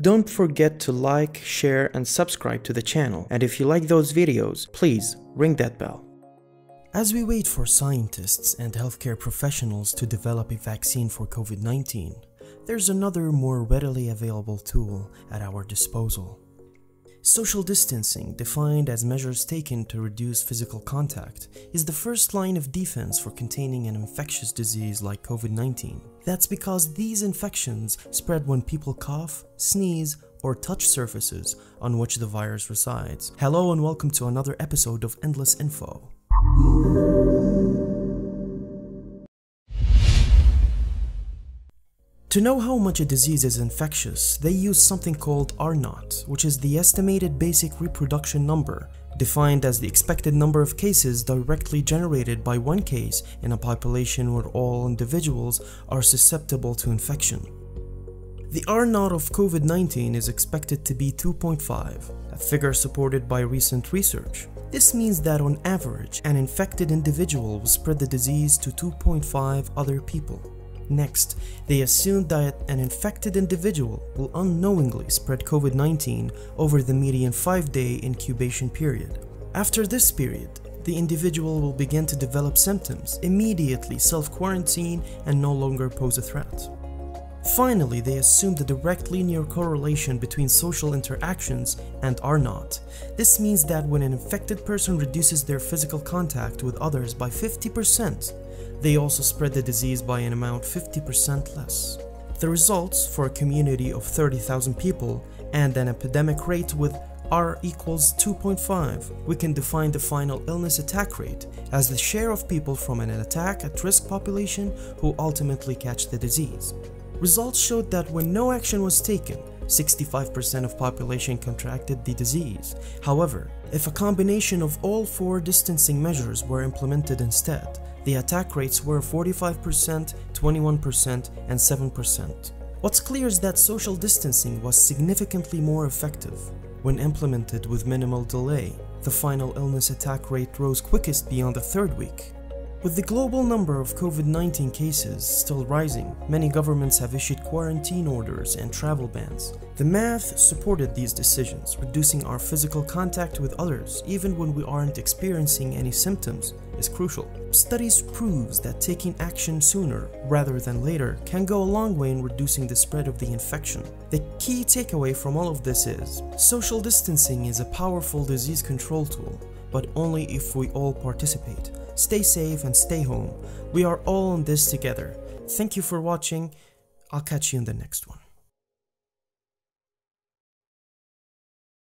Don't forget to like, share and subscribe to the channel and if you like those videos, please ring that bell. As we wait for scientists and healthcare professionals to develop a vaccine for COVID-19, there's another more readily available tool at our disposal. Social distancing, defined as measures taken to reduce physical contact, is the first line of defense for containing an infectious disease like COVID-19. That's because these infections spread when people cough, sneeze, or touch surfaces on which the virus resides. Hello and welcome to another episode of Endless Info. To know how much a disease is infectious, they use something called R naught, which is the estimated basic reproduction number, defined as the expected number of cases directly generated by one case in a population where all individuals are susceptible to infection. The R naught of COVID-19 is expected to be 2.5, a figure supported by recent research. This means that on average, an infected individual will spread the disease to 2.5 other people. Next, they assumed that an infected individual will unknowingly spread COVID-19 over the median 5-day incubation period. After this period, the individual will begin to develop symptoms, immediately self-quarantine and no longer pose a threat. Finally, they assumed the direct linear correlation between social interactions and R naught. This means that when an infected person reduces their physical contact with others by 50%, they also spread the disease by an amount 50% less. The results for a community of 30,000 people and an epidemic rate with R equals 2.5, we can define the final illness attack rate as the share of people from an attack at risk population who ultimately catch the disease. Results showed that when no action was taken, 65% of population contracted the disease. However, if a combination of all four distancing measures were implemented instead, the attack rates were 45%, 21%, and 7%. What's clear is that social distancing was significantly more effective. When implemented with minimal delay, the final illness attack rate rose quickest beyond the third week. With the global number of COVID-19 cases still rising, many governments have issued quarantine orders and travel bans. The math supported these decisions, reducing our physical contact with others even when we aren't experiencing any symptoms is crucial. Studies proves that taking action sooner rather than later can go a long way in reducing the spread of the infection. The key takeaway from all of this is, social distancing is a powerful disease control tool, but only if we all participate. Stay safe and stay home. We are all in this together. Thank you for watching. I'll catch you in the next one.